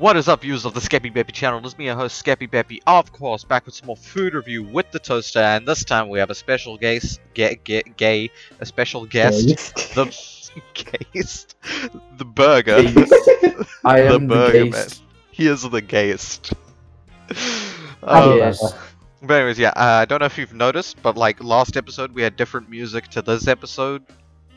What is up, viewers of the Skeppy Beppy channel? It's me, your host, Skeppy Beppy, of course, back with some more food review with the toaster, and this time we have a special guest, get get gay a special guest, the guest, the burger, I the am the, burger man. gayest. He is the gayest. Um, yes. But anyways, yeah, uh, I don't know if you've noticed, but like last episode we had different music to this episode,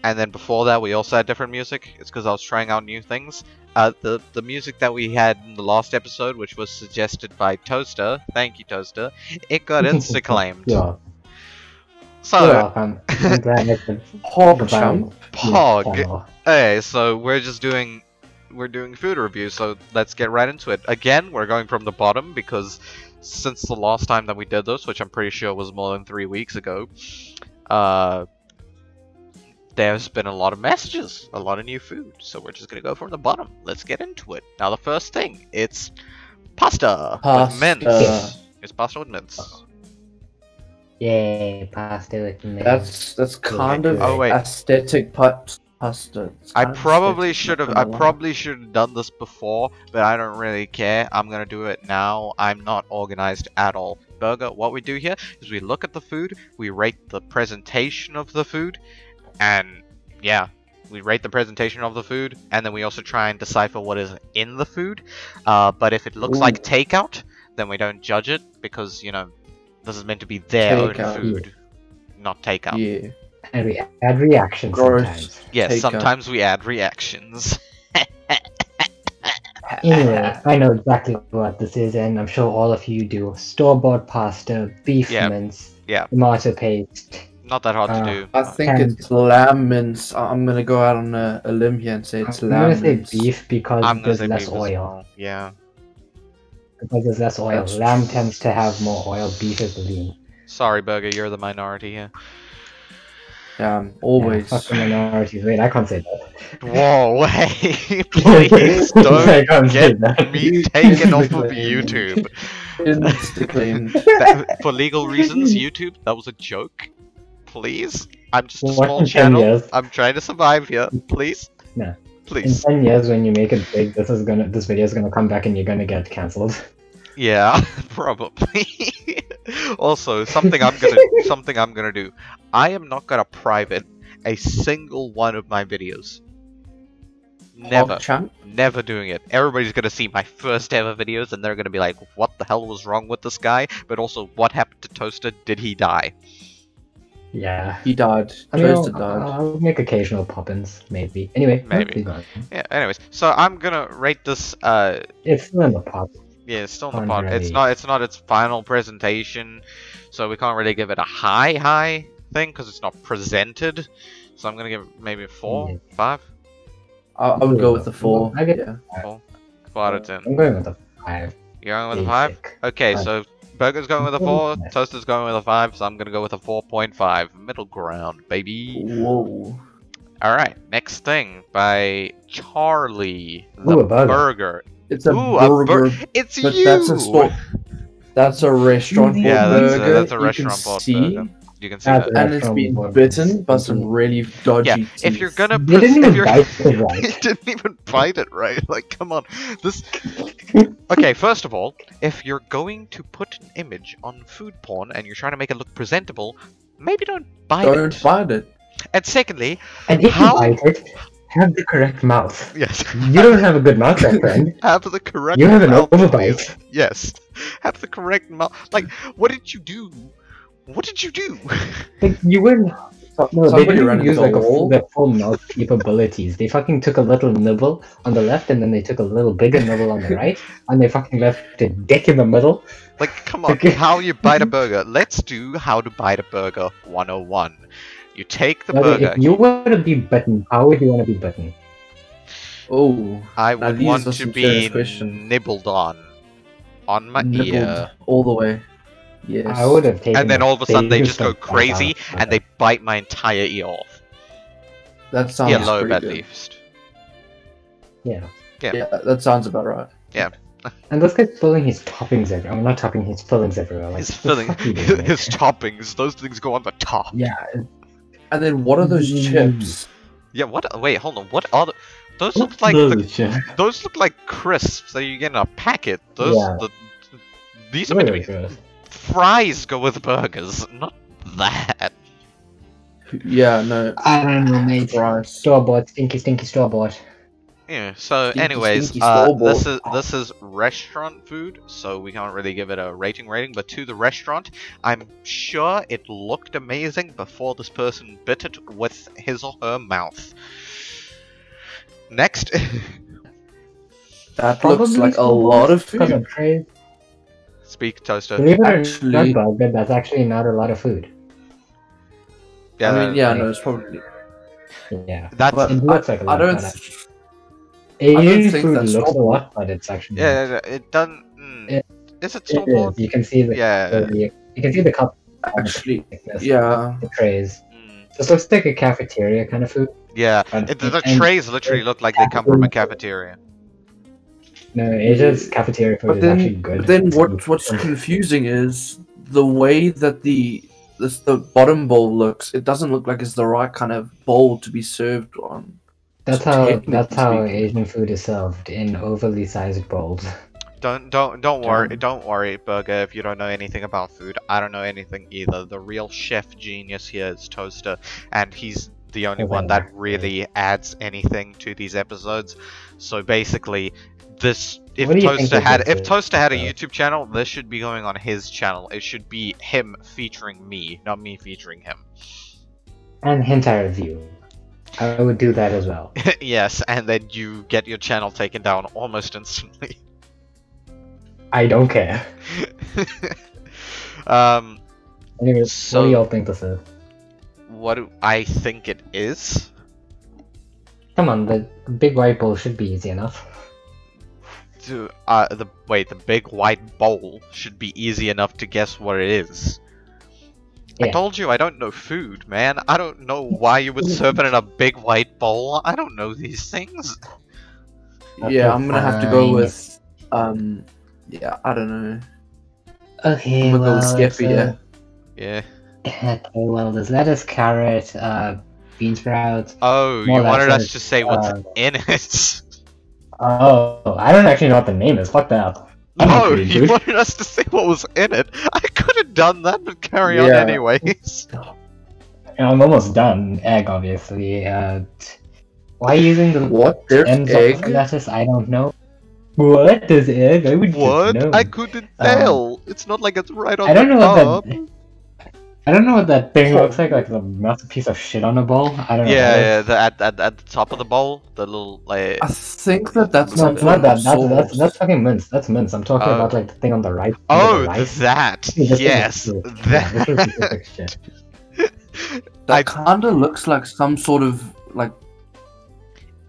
and then before that we also had different music. It's because I was trying out new things. Uh, the the music that we had in the last episode, which was suggested by Toaster, thank you Toaster, it got insta claimed. Yeah. So You're welcome. I'm glad I could Hog chump. Pog. channel. Hey, so we're just doing we're doing food review, so let's get right into it. Again, we're going from the bottom because since the last time that we did this, which I'm pretty sure was more than three weeks ago, uh there's been a lot of messages, a lot of new food, so we're just gonna go from the bottom. Let's get into it. Now the first thing, it's pasta, with mince. Pasta. It's pasta with mince. Yay, pasta with mince. That's that's kind of Oh, wait. aesthetic pat- pasta. I probably should have. I probably should have done this before, but I don't really care. I'm gonna do it now. I'm not organized at all. Burger. What we do here is we look at the food, we rate the presentation of the food, and yeah, we rate the presentation of the food, and then we also try and decipher what is in the food. Uh, but if it looks like takeout, then we don't judge it because you know this is meant to be their own Takeout. food, not takeout. Yeah. And we add reactions Gross. sometimes. Yes, Takeout. sometimes we add reactions. Anyway, I know exactly what this is, and I'm sure all of you do. Store-bought pasta, beef Yeah. mince, Yeah. tomato paste. Not that hard Uh, to do. I think And- it's lamb mince. I- I'm gonna go out on a, a limb here and say it's I'm gonna lamb say beef because I'm there's less oil. well. Yeah. Because there's less oil. That's Lamb true. tends to have more oil. Beef is lean. Sorry, Burger, you're the minority here. Um, always. Yeah, fuck the minorities. Wait, I can't say that. Whoa, hey, please I don't can't say get that. me taken off of YouTube. That- for legal reasons, YouTube, that was a joke. Please? I'm just a small channel. years? I'm trying to survive here. Please? No. Please. In ten years, when you make it big, this is gonna, this video is gonna come back, and you're gonna get cancelled. Yeah, probably. also, something I'm gonna something I'm gonna do. I am not gonna private a single one of my videos. Never. Hog chump. Never doing it. Everybody's gonna see my first ever videos and they're gonna be like, what the hell was wrong with this guy? But also, what happened to Toaster? Did he die? Yeah. He dodged. I mean, Toaster I'll, died. I'll make occasional pop-ins, maybe. Anyway, Maybe. maybe. Yeah, anyways. So I'm gonna rate this, uh, It's still in the pot. yeah, it's still in the Can't pod. It's not, it's not its final presentation, so we can't really give it a high, high thing, because it's not presented. So I'm gonna give it maybe a four, Yeah. five, I, I would go with the four. I get- yeah. four, four out of ten. I'm going with a five. You're going with a five? Okay, Five. so Burger's going with a four, Toaster's going with a five, so I'm gonna go with a 4.5. Middle ground, baby. Whoa. Alright, next thing by Charlie the Ooh, a burger. burger. It's a Ooh, a bur- burger. It's but you! that's a store. That's a restaurant Yeah, yeah, bought that's a, burger. that's a you can restaurant bought see, burger. You can see That's that. And it's been bitten by some really dodgy Yeah, teeth. if you're gonna They pres- didn't if even you're bite it right. didn't even bite it right. Like, come on. This. Okay, first of all, if you're going to put an image on food porn and you're trying to make it look presentable, maybe don't bite it. Don't it. bite it. And secondly, And if How- you bite it, have the correct mouth. yes, You don't have a good mouth, my friend. have the correct. You have an mouth, please. overbite. Yes, have the correct mouth. Like, what did you do? What did you do? Like, you wouldn't. So- No, they didn't use the like a full, wall. their full mouth capabilities. They fucking took a little nibble on the left, and then they took a little bigger nibble on the right, and they fucking left a dick in the middle. Like, come on, how you bite a burger? Let's do how to bite a burger 101. You take the Now, burger. if you were to be bitten, how would you want to be bitten? Oh, I would want to be serious nibbled on. On my nibbled ear. all the way. Yes. I would have taken. And then all of a sudden they just go crazy out and they bite my entire ear off. That sounds Ear lobe pretty at good. least. Yeah. Yeah, that sounds about right. Yeah. And this guy's filling his toppings everywhere. I'm not topping his fillings everywhere. Like, His the filling, fuck his, doing, toppings, those things go on the top. Yeah, And then what are those Mm. chips? Yeah, what? Wait, hold on. What are the, Those look like the, Those shit. those look like crisps that you get in a packet. Those Yeah. the, these are meant to be gross. Fries go with burgers, not that. Yeah, no. I don't know, mate. Fries. Store bought, stinky, stinky store bought. Yeah. So, Stinky, anyways, stinky uh, this is this is restaurant food, so we can't really give it a rating rating. But to the restaurant, I'm sure it looked amazing before this person bit it with his or her mouth. Next, That looks like a lot of food. Of trays. speak toaster. Believe it or Actually- not, Bug, that's actually not a lot of food. Yeah, I mean, yeah, yeah. no, it's probably. Yeah. that's But It looks like a I lot. I don't. but, th- Asian think food that's looks a lot, but it's actually not. yeah. It doesn't. Mm, It- is it It store is. bought? You can see the, Yeah. the you can see the cup Actually, thickness, yeah. the trays. mm, This looks like a cafeteria kind of food. yeah. And- It, the the and- trays literally look like they come from a cafeteria. No, Asia's cafeteria food But is actually then, good. but then It's what? What's confusing is the way that the this the bottom bowl looks. It doesn't look like it's the right kind of bowl to be served on. That's how technically that's how. Asian food is served in overly sized bowls. Don't don't don't worry Damn. don't worry, Burger, if you don't know anything about food. I don't know anything either. The real chef genius here is Toaster, and he's the only one that really adds anything to these episodes. So basically, this if What do you think Toaster had if Toaster had a uh, YouTube channel, this should be going on his channel. It should be him featuring me, not me featuring him. And hentai review. I would do that as well. yes, and then you get your channel taken down almost instantly. I don't care. um, Anyways, So- what do y'all think this is? What do I think it is? Come on, the big white bowl should be easy enough. to uh the wait the big white bowl should be easy enough to guess what it is. I told you I don't know food, man. I don't know why you would serve it in a big white bowl. I don't know these things. Okay, yeah, I'm gonna have to go with. Um, yeah, I don't know. Okay, I'm gonna go with well, Skeppy, so- Yeah. Okay, well, there's lettuce, carrot, uh, bean sprouts. Oh, you or wanted us to say what's uh, in it. Oh, I don't actually know what the name is. Fuck that. I'm No, you dude. wanted us to say what was in it. I could have done that, but carry on anyways. I'm almost done. Egg, obviously. Uh, why using the What? There's ends egg? of lettuce? I don't know. What is egg? I would just What? know. I couldn't Um, tell. it's not like it's right on I don't the know top. what that. I don't know what that thing looks like. Like a massive piece of shit on a bowl. I don't know. Yeah, yeah, the, at, at, at the top of the bowl, the little like. I think that that's No, some it's not that. That's, that's that's fucking mince. That's mince. I'm talking Oh. about like the thing on the right. Oh, the rice. that! This thing is Yes, shit. Yeah, that. specific shit. That I- kind of looks like some sort of like.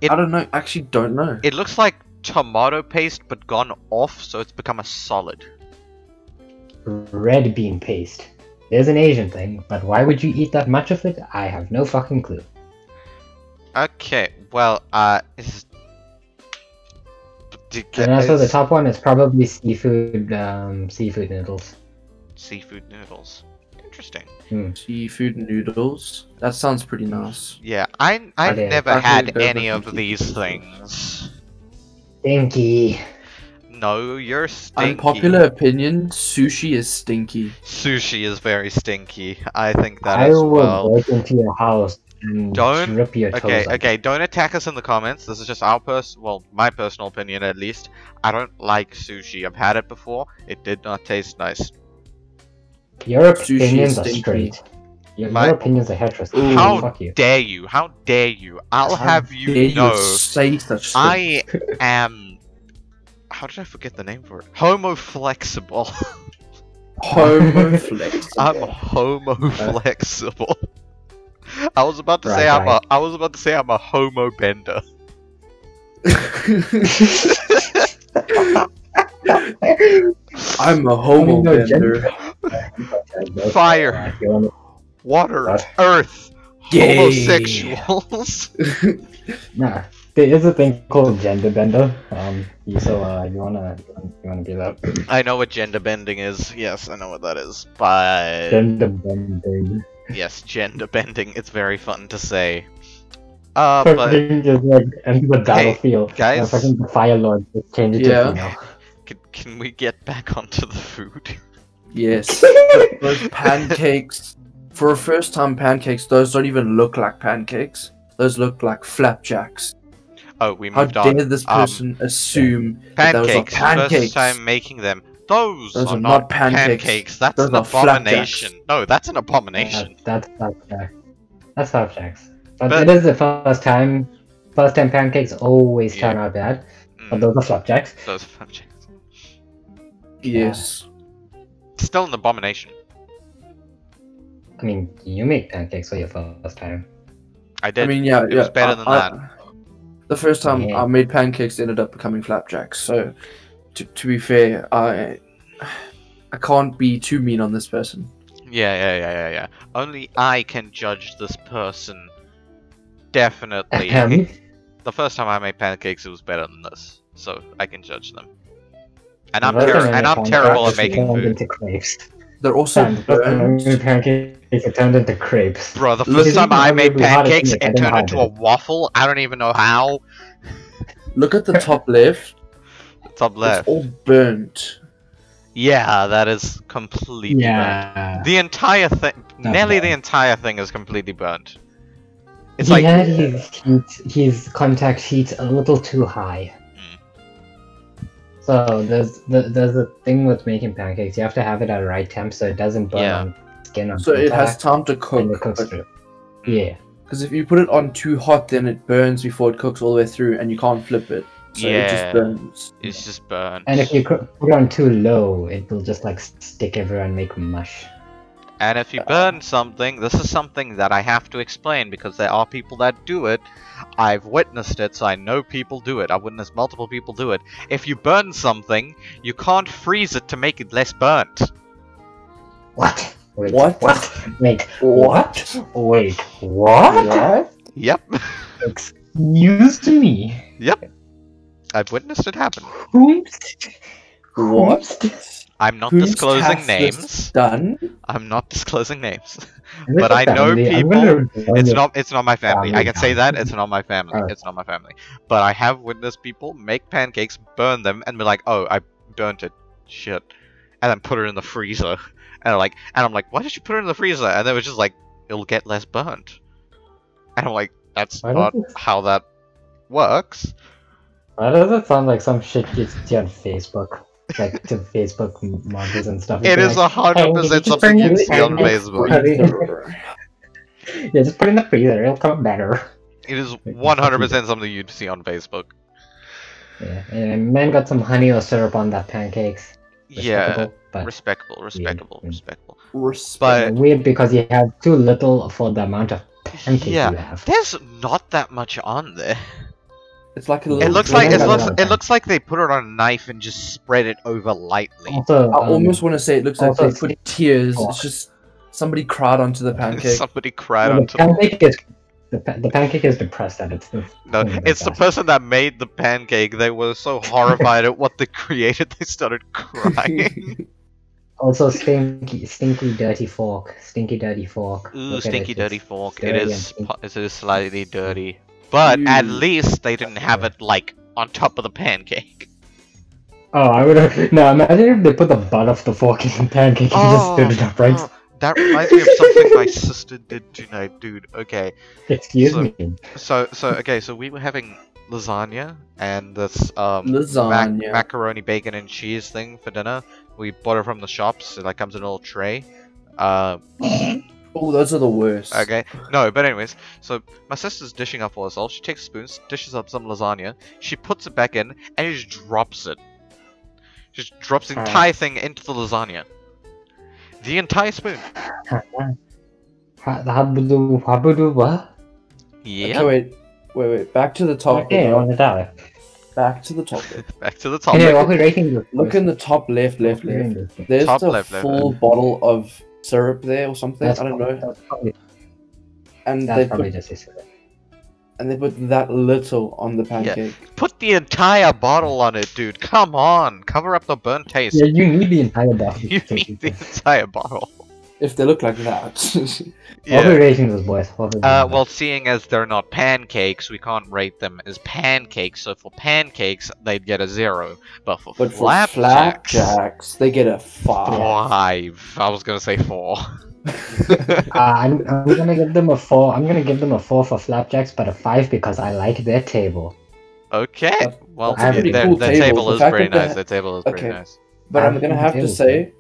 It- I don't know. Actually, don't know. It looks like tomato paste, but gone off, so it's become a solid. Red bean paste. There's an Asian thing, but why would you eat that much of it? I have no fucking clue. Okay, well, uh, is... d- And also, the top one is probably seafood, um, seafood noodles. seafood noodles. Interesting. Seafood noodles. That sounds pretty nice. Yeah, I I've they- never had any of these things. Stinky. No, you're stinky. Unpopular opinion: sushi is stinky. Sushi is very stinky. I think that I as will well. break into your house and Don't- rip your toes Okay, off. okay, don't attack us in the comments. This is just our pers- well, my personal opinion at least. I don't like sushi. I've had it before. It did not taste nice. Your Sushi opinions is are straight. Your, My- your opinions are heterosexual. Ooh. How Fuck you. dare you? How dare you? I'll How have dare you know say such. I am how did I forget the name for it? Homo flexible. homo flexible. I'm homo flexible. I was about to say Right, I'm a I was about to say I'm a homo bender. I'm a homo no, bender. Fire. Water, earth, Gay. homosexuals. Nah, there is a thing called gender bender. Um, you so uh, you wanna you wanna be that I know what gender bending is. Yes, I know what that is. But gender bending? yes, gender bending. It's very fun to say. Uh, but just like enter the battlefield. and guys. fucking the Fire Lord just change it Yeah. to female. can, can we get back onto the food? Yes. Those pancakes, for a first time pancakes, those don't even look like pancakes. Those look like flapjacks. Oh, we How moved dare on. this Um, person assume that those are Pancakes. pancakes? First time making them. Those, Those are, are not not pancakes. pancakes. That's Those an are flapjacks. abomination. No, that's an abomination. That, that's flapjacks. That's flapjacks. But, But- it is the first time. First time pancakes always turn out bad, but Mm, those are flapjacks. those are flapjacks. Yes. Still an abomination. I mean, you make pancakes for your first time. I did. I mean, yeah, It yeah. was better I- than I- that. The first time Yeah. I made pancakes, ended up becoming flapjacks. So, to, to be fair, I I can't be too mean on this person. Yeah, yeah, yeah, yeah, yeah. Only I can judge this person. Definitely. Ahem. the first time I made pancakes, it was better than this, so I can judge them. And I'm ter- and I'm terrible at making turned food, Into crepes. They're also Sam, the first time I burnt. pancakes, it turned into crepes. bro. The Look, first time I made really hard to pancakes, make, it turned into I a did waffle. I don't even know how. Look at the top left. Top It's left. all burnt. Yeah, that is completely burnt. Yeah. The entire thing, nearly bad. the entire thing is completely burnt. It's he like had his his contact heat a little too high. So there's the, there's a thing with making pancakes. You have to have it at the right temp so it doesn't burn Yeah. on skin on So it has time to when it cook. cooks Because through. Yeah. if you put it on too hot, then it burns before it cooks all the way through, and you can't flip it. So it just burns. it's just burnt. And if you put it on too low, it will just like stick everywhere and make mush. And if you uh, burn something, this is something that I have to explain because there are people that do it. I've witnessed it, so I know people do it. I've witnessed multiple people do it. If you burn something, you can't freeze it to make it less burnt. What? Wait, What? What? Wait. What? Wait. What? What? Yep, Excuse me. Yep. I've witnessed it happen. Whomst? What? I'm not disclosing names. Done. I'm not disclosing names. But I know people- It's not. It's not my family. I can say that. It's not my family. It's not my family. But I have witnessed people make pancakes, burn them, and be like, "Oh, I burnt it. Shit," and then put it in the freezer. And like, and I'm like, "Why did you put it in the freezer?" And they were just like, "It'll get less burnt." And I'm like, "That's Why not it- how that works." Why does it sound like some shit you see on Facebook? Like to Facebook models and stuff. It's a hundred "Hey, percent just something you'd see on. Facebook. yeah, just put it in the freezer. It'll come up better. It is one hundred percent something you'd see on Facebook. Yeah, and man got some honey or syrup on that pancakes. Yeah, Respectable, but respectable, respectable, yeah. respectable. Respect. But weird because you have too little for the amount of pancakes yeah, you have. there's not that much on there. It's like a It little. It looks like it looks it looks like they put it on a knife and just spread it over lightly. Also, I um, almost want to say it looks like they put tears. Oh. It's just somebody cried onto the pancake. Somebody cried well, the pancake is the, pa- the pancake is depressed that it's the no, thing it's the that's- person that made the pancake. They were so horrified at what they created, they started crying. Also, stinky, stinky, dirty fork, stinky, dirty fork. Ooh, Look stinky it, dirty fork. It dirty and is stinky. po- it is slightly dirty, but at least they didn't have it like on top of the pancake. Oh, I would have. No, imagine if they put the butt of the fork in the pancake and just stood it upright. oh, that reminds me of something my sister did tonight, dude. Okay, Excuse so- me. so so okay, so we were having lasagna and this um mac- macaroni bacon and cheese thing for dinner. We bought it from the shops. It like comes in a little tray. Uh, oh, those are the worst. okay. No, but anyways, so my sister's dishing up for herself. She takes spoons, dishes up some lasagna. She puts it back in and just drops it. Just drops the entire thing into the lasagna. The entire spoon. Ha- Habudu, habudu, what? Yeah. Okay, wait, wait, wait. Back to the top. Okay, I want to die. Back to the top. left. Back to the top. Hey, look what are we rating this? Look in the top left, left, left. There's Top the left, left, full bottle of syrup there or something. That's I don't know. That's probably, And that's they probably put just his and they put that little on the pancake. Put the entire bottle on it, dude. Come on. Cover up the burnt taste. Yeah, you need the entire bottle. You need the entire bottle. If they look like that. What are we rating those boys? Uh, well, seeing as they're not pancakes, we can't rate them as pancakes. So for pancakes, they'd get a zero. But for but for flapjacks, flapjacks, they get a five. five. I was gonna say four. Uh, I'm, I'm gonna give them a four. I'm gonna give them a four for flapjacks, but a five because I like their table. okay. Well, that's a yeah, pretty their, cool their table. table is pretty nice. ha- Their table is Okay. pretty nice. But I'm I'm gonna have to confused. say,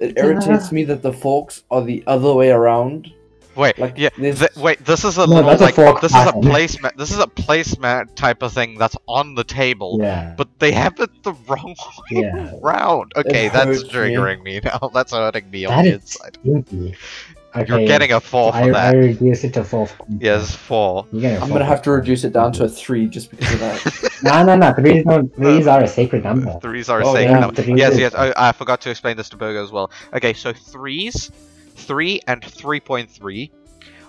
it irritates me that the forks are the other way around. Wait, Like, yeah. there's- th- wait, this is a No, little that's a like fork this is a pattern. placemat. This is a placemat type of thing that's on the table, Yeah. but they have it the wrong way Yeah. round. Okay, that's hurts me. triggering me. now. That's hurting me on That the inside. stinky. Okay. You're getting a four for I, I that. reduce it to four. Yes, four. You're getting a I'm gonna have to reduce it down to a three just because of that. No, no, no. Threes don't. Threes are a sacred uh, number. Threes are a Oh, sacred yeah, number. threes Yes, is- yes. Oh, I forgot to explain this to Burger as well. Okay, so threes, three and three point three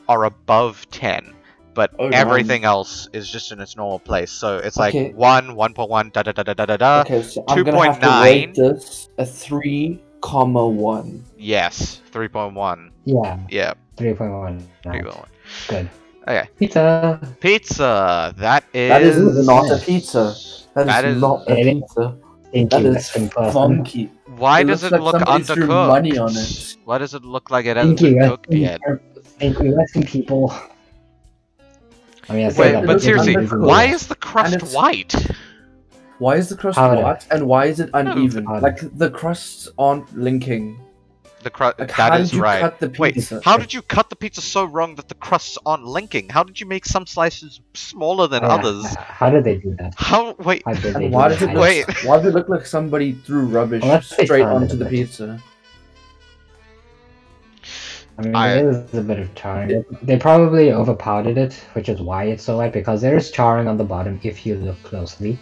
are above ten, but Oh, everything else is just in its normal place. So it's like Okay. one, one point one, da da da da da da da. okay, so I'm gonna have to 2.9. rate this a three comma one. Yes, three point one. Yeah. Yeah, Three point one. three point one. Good. Okay. Pizza. Pizza. That is. That is not a pizza. That is, That is- not a pizza. Thank That you. is funky. Why It does it like look somebody threw undercooked? money on it. Why does it look like it hasn't Thank you, been cooked Western. yet? Thank you, Western people. I mean, I Wait, that, but seriously, why is the crust it's- white? Why is the crust Powder. white and why is it hmm. uneven? Powder. Like the crusts aren't linking. The crust. Like that how is did you right. cut the Wait, how did you cut the pizza so wrong that the crusts aren't linking? How did you make some slices smaller than Yeah, others? How did they do that? How? Wait. How did And why does it I- look? Wait. Why does it look like somebody threw rubbish Well, straight onto the but- pizza? I mean, I- there is a bit of charring. They- They probably overpowdered it, which is why it's so white. Because there is charring on the bottom if you look closely.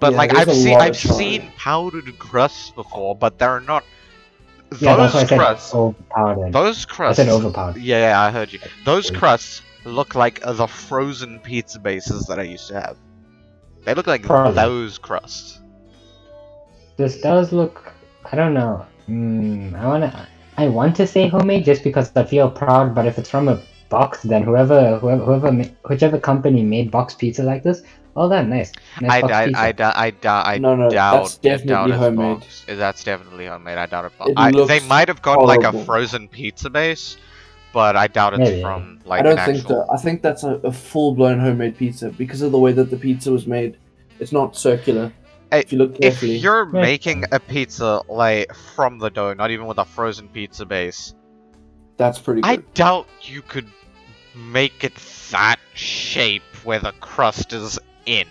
But Yeah, like I've seen, I've seen powdered crusts before, but they're not. Yeah, those that's why I said crusts. Those I crusts. said overpowdered. Yeah, yeah, I heard you. Those crusts look like the frozen pizza bases that I used to have. They look like Probably. those crusts. This does look. I don't know. Mm, I wanna. I want to say homemade just because I feel proud. But if it's from a box, then whoever, whoever, whoever, whichever company made box pizza like this, oh, that nice. nice I, box I. I, doubt- I, doubt- I No, no, doubt. that's I doubt definitely it's homemade. boxed. That's definitely homemade. I doubt it. It I, they might have got like a frozen pizza base, but I doubt it's Maybe. from like I don't an think actual. that. I think that's a, a full blown homemade pizza because of the way that the pizza was made. It's not circular. Hey, if you look If carefully, you're Yeah. making a pizza like from the dough, not even with a frozen pizza base, that's pretty I doubt you could make it that shape where the crust is in.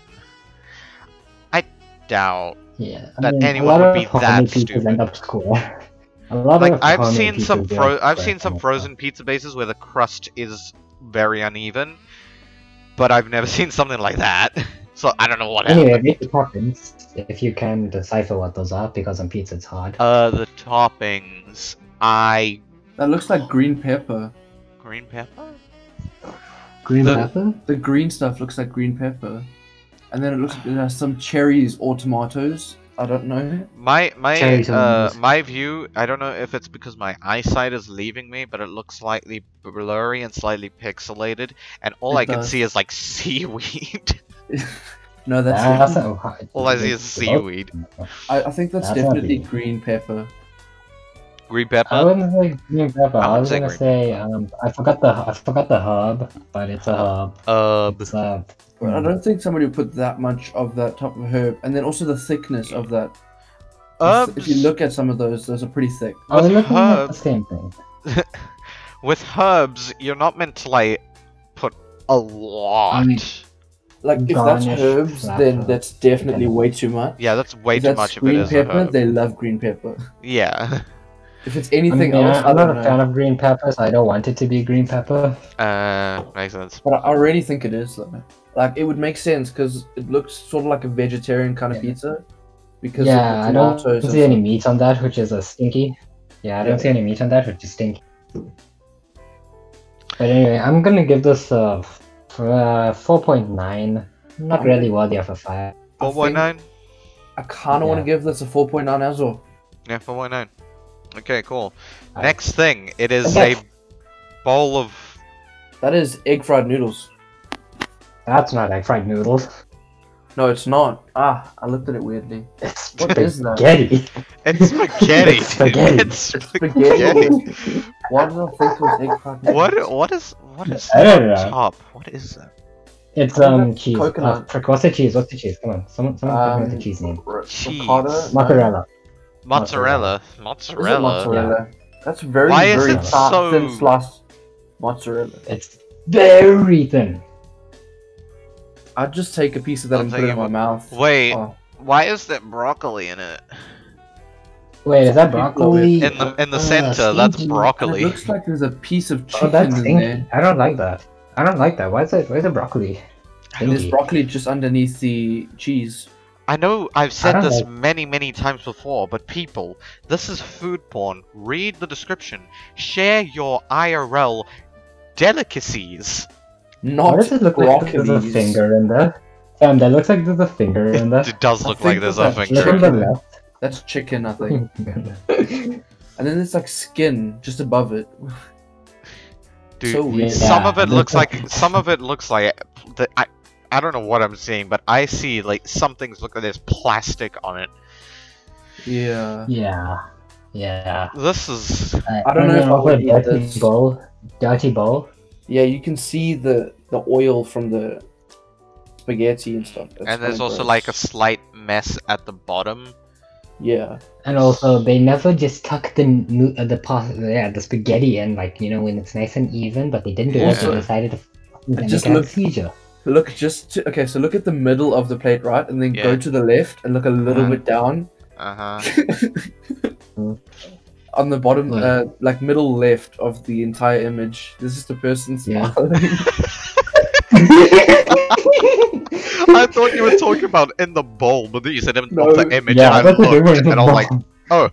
I doubt. Yeah, that a anyone would be of that pizzas stupid. End up square. Like I've seen some fro- I've square seen some frozen pizza bases where the crust is very uneven, but I've never seen something like that. So I don't know what stuff. Anyway, happened. rate the toppings if you can decipher what those are, because on pizza it's hard. Uh, the toppings. I That looks like green pepper. green pepper. Green the- pepper. The green stuff looks like green pepper, and then it looks like it some cherries or tomatoes. I don't know. My my Cherry uh my view. I don't know if it's because my eyesight is leaving me, but it looks slightly blurry and slightly pixelated, and all It I can see is like seaweed. No, that's. Ah, that's definitely- not- all I see is seaweed. I, I think that's, That's definitely green. green pepper. Green I pepper. wouldn't say green pepper. I I, was say gonna say um, I forgot the I forgot the herb, but it's a herb. Uh, It's uh, But I mm. don't think somebody would put that much of that type of herb, and then also the thickness of that. If- If you look at some of those, those are pretty thick. I was With looking at the same thing. with herbs, you're not meant to like put a lot. I mean- Like if that's herbs, flat then herb. that's definitely way too much. yeah, that's way if too that's much of it green is a pepper, herb. they love green pepper. Yeah. If it's I anything mean, else, I I'm not don't a know. fan of green peppers. I don't want it to be green pepper. Uh, makes sense. But I I really think it is though. Like it would make sense because it looks sort of like a vegetarian kind of Yeah. pizza. Because yeah, I of the don't tomatoes and see any meat on that, which is a stinky. Yeah, I don't Yeah. see any meat on that, which is stinky. But anyway, I'm gonna give this a f- uh, 4.9. Not really worthy of a 5. Four point nine. I kind of want to give this a 4.9 as well. Yeah, four point nine. Okay, cool. Alright. Next thing, it is Okay. a bowl of. That is egg fried noodles. That's not egg fried noodles. No, it's not. Ah, I looked at it weirdly. It's What is that? spaghetti. It's spaghetti. It's spaghetti. It's It's spaghetti. spaghetti. Why did I think it was egg fried noodles? What? What is? What is I don't know. top? What is that? It's um cheese. coconut. Uh, frick, what's the cheese? What's the cheese? Come on, someone, someone tell me Um, the cheese name. Cheese. ricotta? No. Mozzarella. Mozzarella. Mozzarella. mozzarella? That's very, Why is very it thin, so- thin sliced mozzarella. It's very thin. I'd just take a piece of that I'll and put it in it. my mouth. Wait, Oh. why is there broccoli in it? Wait, is that broccoli? In the in the Uh, center, that's stinky. And broccoli. it looks like there's a piece of Oh, chicken that's in there. I don't like that. I don't like that. Why is it? Why is it broccoli? And there's broccoli just underneath the cheese. I know I've said this like- many, many times before, but people, this is food porn. Read the description. Share your IRL delicacies. Not Why does it look like there's a broccolis. finger in there? Sam, that looks like there's a finger in there. It does look think like there's a finger. on the chicken. That's chicken, I think. and then there's like skin just above it. Dude, so weird. some Yeah, of it it looks looks like some of it looks like the, I I don't know what I'm seeing, but I see like some things look like there's plastic on it. Yeah. yeah. Yeah. This is I don't know if I also would eat dirty this. bowl. Dirty bowl. Yeah, you can see the the oil from the spaghetti and stuff. That's and there's also gross. like a slight mess at the bottom. yeah. And also, they never just tuck the nu- uh, the pas- yeah the spaghetti in like you know when it's nice and even, but they didn't do it. Also, They decided to fucking make just it look- seizure. Look just to, okay. So look at the middle of the plate, right, and then Yeah. go to the left and look a little Uh-huh. bit down Uh huh. On the bottom, What? uh, like middle left of the entire image. This is the person Yeah. smiling. I thought you were talking about in the bowl, but then you said in No. of the image, yeah, and I that's what they were looked, and I was like, oh.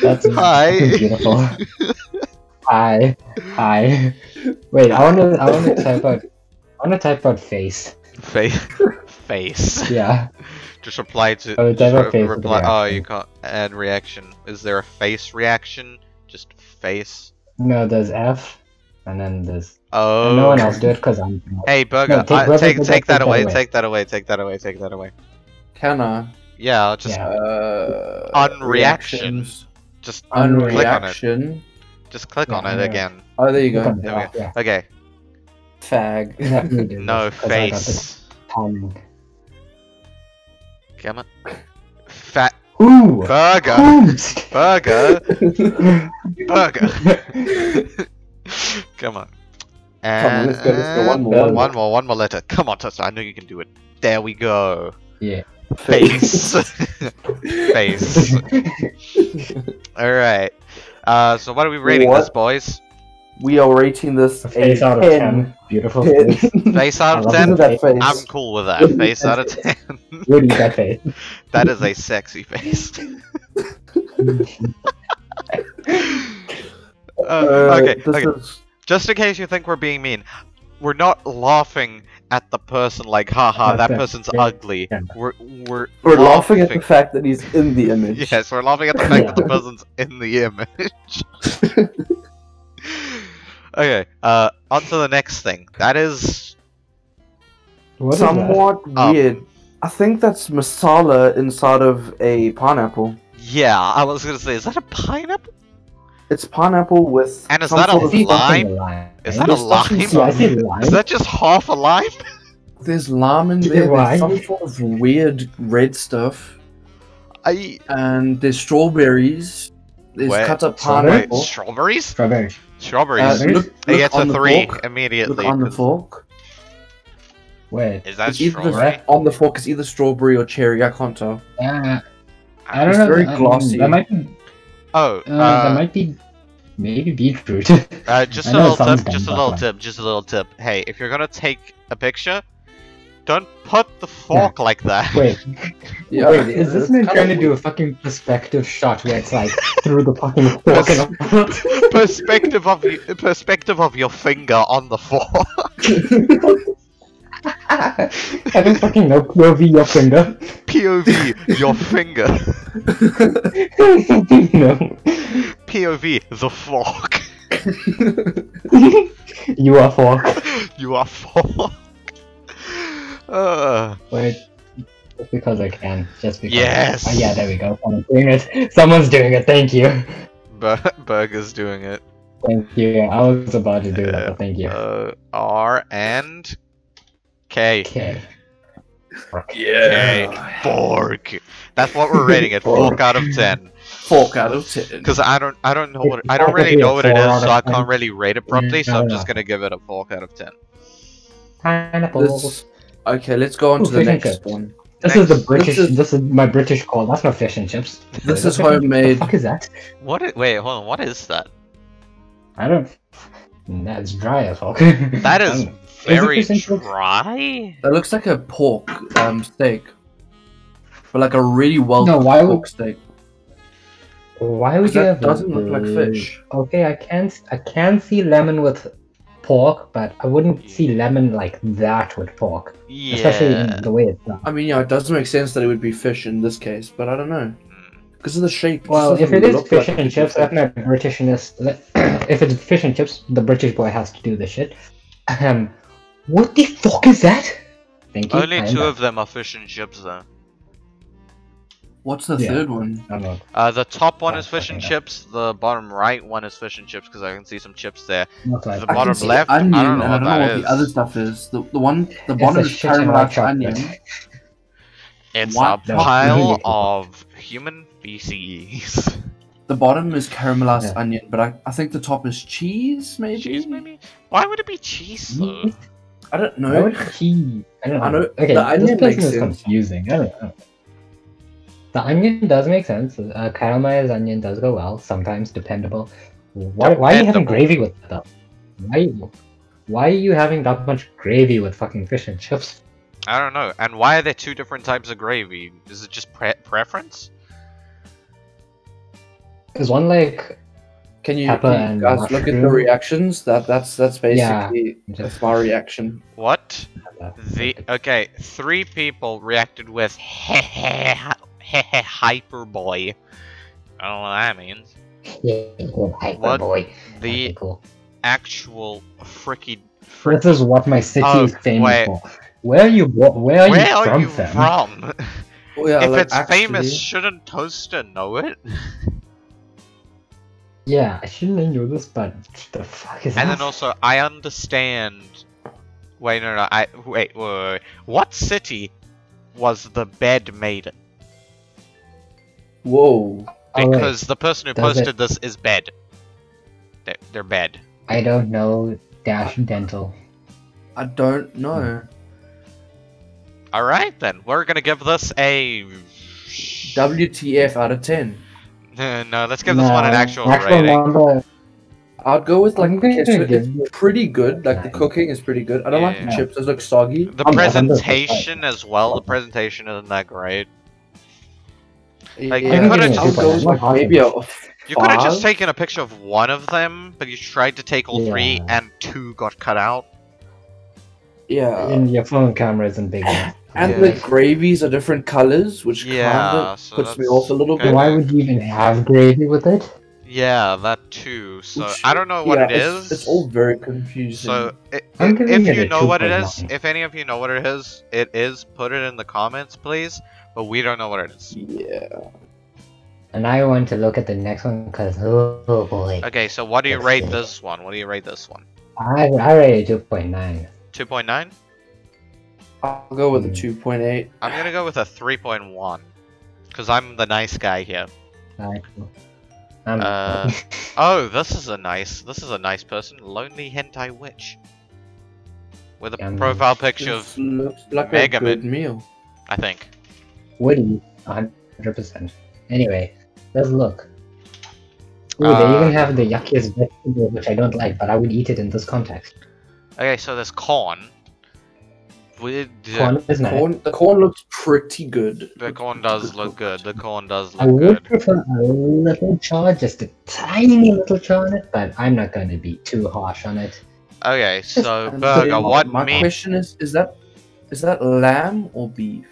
That's Hi. beautiful. Hi, hi. Wait, I want to. I want to type out. I want to type out face. Face. Face. Yeah. Just reply to. Oh, just type out re- face with reply. Oh, you can't add reaction. Is there a face reaction? Just face. No, there's F, and then there's. Oh. No one else do it because I'm. Hey, burger. No, take- I- whoever take take that, that take that away. away. Take that away. Take that away. Take that away. Can I? Yeah, I'll just Yeah. Uh, On reaction. reactions. Just click on it. reaction. just click on it yeah. again. Oh, there you go. on There we F, yeah. Okay. Fag. Let me do No this, 'cause I got the face. timing. Come on. Fat Ooh. burger. Oops. Burger. Burger. Come on. Come on, let's go, let's go. One more, And- one one more, one more letter. Come on, Tessa. I know you can do it. There we go. Yeah. Face. Face. Alright. Uh, so what are we rating What? this, boys? We are rating this A face a out of 10. ten. Beautiful Ten. face. Face out of 10? Look at that face. I'm cool with that. Face out of 10. Would eat that face. that is a sexy face. uh, Uh, okay, this okay. is- Just in case you think we're being mean, we're not laughing at the person like, haha, that person's yeah, ugly. yeah. We're we're We're laughing at the fact that he's in the image. Yes, we're laughing at the fact that the person's in the image. okay, uh, on to the next thing. That is What is that? Somewhat Um, weird. I think that's masala inside of a pineapple. yeah, I was gonna say, is that a pineapple? It's pineapple with And is some that a sort I of- see lime? lime. Is that a lime? Yeah, I see lime. Is that just half a lime? There's lime in there. why? There's some sort of weird red stuff, I and there's strawberries. There's Wait, cut up strawberry? wait, pineapple. strawberries? Strawberry. Strawberries. Uh, Strawberries? look, they look get on to the three fork. immediately. Look on the fork. Wait. Is that It's either strawberry? on the fork. is either strawberry or cherry. I can't tell. Uh, I don't It's know. very um, glossy. That might be. Oh, Uh, uh, that might be. Maybe beetroot. Uh, just I a know little tip, just a little but- tip, just a little tip. Hey, if you're gonna take a picture, don't put the fork like that. Wait. Yeah, Wait. Is this man trying to do a fucking perspective shot where it's like through the fucking fork and perspective of y- perspective of your finger on the fork. I don't fucking know. POV your finger. POV, your finger. no. POV, the fork. you are fork. you are fork. Uh, Wait. Just because I can. Just because. Yes. Oh, yeah, there we go. Someone's doing it. Someone's doing it. Thank you. Bur- Burger's doing it. Thank you. I was about to do that, but thank you. Uh, R and K. Okay. Okay. Fork. That's what we're rating it. Fork out of ten. Fork out of ten. Because I don't, I don't know what, It's I don't really know what it four is, out so of I can't really rate it properly. So Mm, I I'm don't just gonna give it a fork out of ten. Pineapple. This- Okay, let's go on Ooh, to the next chips. one. This is the British. This is- This is my British call. That's not fish and chips. This Is is it homemade. The fuck is that? What? Is, wait, hold on. What is that? I don't. That's dry as fuck. That is very fish and chips? dry. That looks like a pork um steak, but like a really well No, cooked why would- steak. Why would you That have? doesn't look like fish. Okay, I can't I can see lemon with pork, but I wouldn't see lemon like that with pork, Yeah. in the way it's done. I mean, yeah, it doesn't make sense that it would be fish in this case, but I don't know because of the shape. Well, if it doesn't is look fish like and chips, should be that's not Britishness. if it's fish and chips, the British boy has to do the shit. Um, what the fuck is that? Thank you. Only two of them are fish and chips, though. What's the Yeah. third one? I'm not- Uh, the top one Oh, is fish and fucking chips. The bottom right one is fish and chips because I can see some chips there. not like- The I can bottom see left, I don't know and what I don't know that what is. the other stuff is. The the one, the It's bottom is shit and white caramelized chocolate. onion. It's What? a pile really. of human feces. The bottom is caramelized Yeah. onion, but I, I think the top is cheese, maybe. cheese, maybe? Why would it be cheese, though? I don't Why know. would cheese? I don't know. I know- okay, the onion this person makes is sense. confusing. I don't know. The onion does make sense. Uh, caramelized onion does go well sometimes, dependable. Why, why are you having gravy with that? Why? Why are you having that much gravy with fucking fish and chips? I don't know. And why are there two different types of gravy? Is it just pre- preference? Is one like Can you, can you and guys look at the reactions? That that's that's basically just- that's my reaction. What? The okay, three people reacted with hehe hehe hyper boy. I don't know what that means. yeah, cool, hyper What boy. The cool. actual fricky This is what my city Oh, is famous wait. for. Where are you? Where are Where you are from, you from? Oh, yeah, if like, it's famous, shouldn't Toaster know it? Yeah, I shouldn't have knew this, but the fuck is And that? then also, I understand. Wait, no, no, I wait, wait, wait, wait. What city was the bed made in? Whoa. Wait. Because the person who Does it- posted this is bed. Their, their bed. I don't know dash dental. I don't know. Hmm. All right, then we're gonna give this a. WTF out of ten? no, let's give this one an No, actual, rating. number. I'd go with like I'm gonna okay, it's it pretty good. Like the cooking is pretty good. I don't like the chips; those look soggy. The I'm- I'm presentation as well. The presentation isn't that great. Like, yeah, you could've just- go with like maybe a You could have just taken a picture of one of them, but you tried to take all three, and two got cut out. Yeah, and your phone camera isn't big enough. and Yeah. the gravies are different colors, which Yeah, kind of so puts me off a little bit. Why would you even have gravy with it? Yeah, that too. So Which- I don't know what yeah, it it's- It's all very confusing. So i- I'm i- giving if you know what it is, 2.9. if any of you know what it is, it is. Put it in the comments, please. But we don't know what it is. yeah, And I want to look at the next one because oh, oh boy, Okay, so what do you Let's rate see. this one? What do you rate this one? I I rate it two point nine. Two point nine. I'll go with a Hmm. two point eight. I'm gonna go with a three point one, cause I'm the nice guy here. Um, Uh, Oh, this is a nice. This is a nice person. Lonely hentai witch. With a profile picture of, looks like Mega a good meal. I think. Woody, hundred percent. Anyway, let's look. Ooh, they Uh, even have the yuckiest vegetable, which I don't like, but I would eat it in this context. Okay, so there's corn. With Corn is nice. Corn, the corn looks pretty good. the corn does look good. The corn does look I look would good. prefer a little char, just a tiny little char on it, but I'm not going to be too harsh on it. Okay, so And burger. so What my meat? question is: Is that Is that lamb or beef?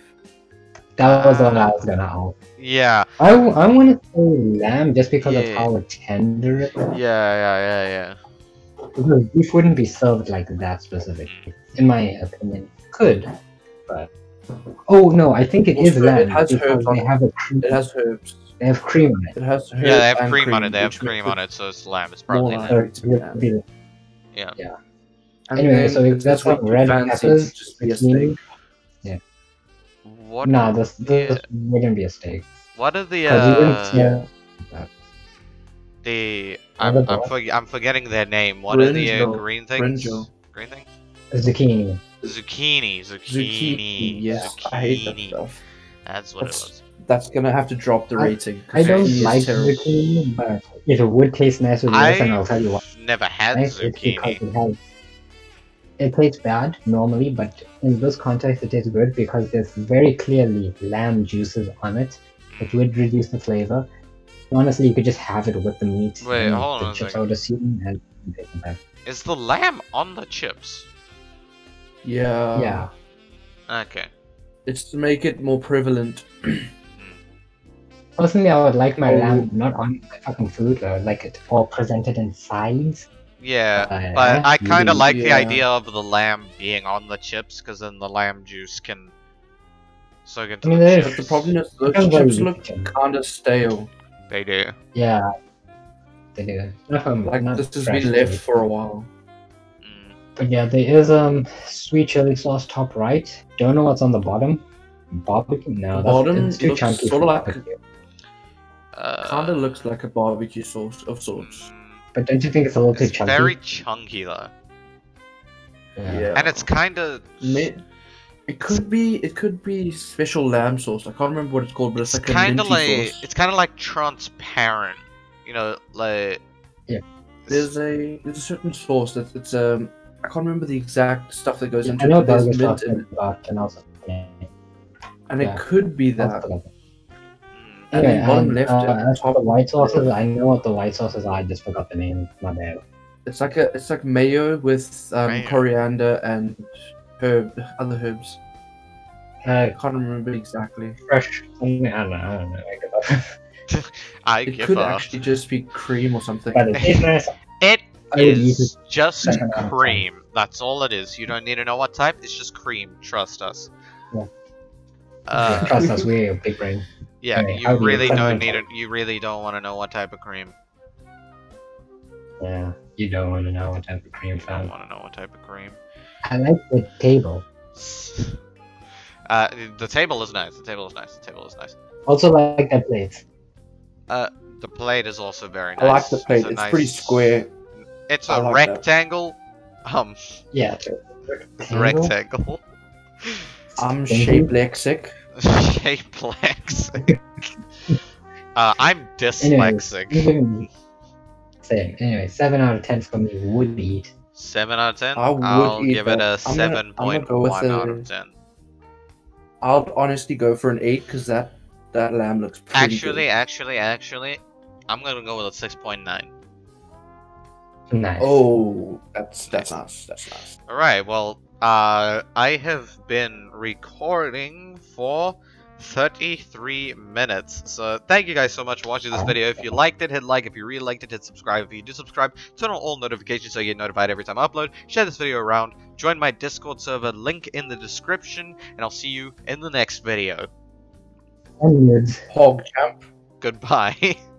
That was the one I was gonna ask. Yeah, I, I want to say lamb just because Yeah. of how tender it is. yeah, yeah, yeah, yeah. Because beef wouldn't be served like that specifically, in my opinion. Could, but oh no, I think it is Also, it lamb has herbs on they it. have a cream. It has herbs. They have cream on it. It has herbs Yeah, they have and cream, on it. They have cream on it, so it's lamb. It's probably like- lamb. it would be And Anyway, so it's that's what red fancy peppers, to just be a zucchini- steak. What? Nah, this, this yeah. wouldn't be a steak. What are the 'Cause you wouldn't uh, see- the? I'm I'm, what? forg I'm forgetting their name. What are the uh, green things? Brinjal. Green thing? zucchini. Zucchini. Zucchini. Zucchini. Yes, I hate that stuff. That's what That's- it was. That's gonna have to drop the I- rating. 'cause I don't like terrible. zucchini, but it would taste nice with this, and I'll tell you what. Never had It's because zucchini. it has. It tastes bad normally, but in this context, it tastes good because there's very clearly lamb juices on it. It would reduce the flavor. Honestly, you could just have it with the meat. Wait, and hold the on chips, second. I would assume, and take them back. Is the lamb on the chips? Yeah. yeah, Okay. It's to make it more prevalent. personally, I would like my Oh. lamb not on fucking food, or like it all presented in sides. Yeah, Uh, but I kind of really- like the idea of the lamb being on the chips, because then the lamb juice can soak into I mean, the there's- But chips. the problem is the chips look kind of stale. They do. Yeah, they do. Not from, Like not this has fresh been left for a while. Mm. But yeah, there is um sweet chili sauce top right. Don't know what's on the bottom. Barbecue? No, The that's bottom it's too looks chunky. sorta like- Uh, kind of looks like a barbecue sauce of sorts. mm, But don't you think it's a little too chunky? very chunky though, Yeah. and it's kind of. Mi- It could be. It could be special lamb sauce. I can't remember what it's called, but it's, It's like kind of like sauce. it's kind of like transparent, you know, like. Yeah. There's a there's a certain sauce that it's um I can't remember the exact stuff that goes Yeah, into I it. know but there's mint in it, but and also yeah, and yeah. it could be that. forgot. mm, And Anyway, then bottom um, left uh, at as for top- the white sauces, I know what the white sauces are. I just forgot the name. My bad. It's like a it's like mayo with um, Mayo. coriander and herb other herbs. Uh, I can't remember exactly. fresh. I don't know. I don't know. I give up. I It give could up. actually just be cream or something. but it nice. It I would use is just cream. That's all it is. You don't need to know what type. It's just cream. Trust us. Yeah. Uh, Trust us, we're big brain. yeah, Anyway, you how do really don't need it. You really don't want to know what type of cream. Yeah, you don't want to know what type of cream You don't want to know what type of cream. I like the table. Uh, the table is nice. The table is nice. The table is nice. Also like that plate. Uh, The plate is also very nice. I like the plate. a It's, nice- pretty square. It's I a like that. rectangle. Um, Yeah. rectangle. I'm Thank shape lexic. Shapelexic. uh, I'm dyslexic. Even same. Anyway, seven out of ten for me would eat. Seven out of ten. I would I'll give it a that. I'm gonna- I'm seven point go with one out of ten. I'll honestly go for an eight because that that lamb looks pretty Actually, good. actually, actually, I'm gonna go with a six point nine. Nice. Oh, that's that's nice. That's nice. All right. Well, uh, I have been recording for 33 minutes. So thank you guys so much for watching this video. If you liked it, hit like. If you really liked it, hit subscribe. If you do subscribe, turn on all notifications so you get notified every time I upload. Share this video around. Join my Discord server. Link in the description. And I'll see you in the next video. Onwards. Hog champ. Goodbye.